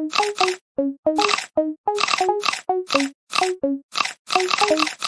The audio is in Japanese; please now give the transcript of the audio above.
Thank you.